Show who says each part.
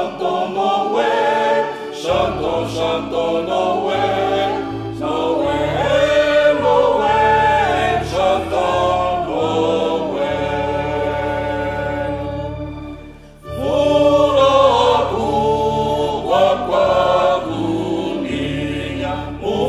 Speaker 1: Santo Noel, Santo, Santo Noel, Noel, Noel, Santo Noel. Fora tua quadrilha, o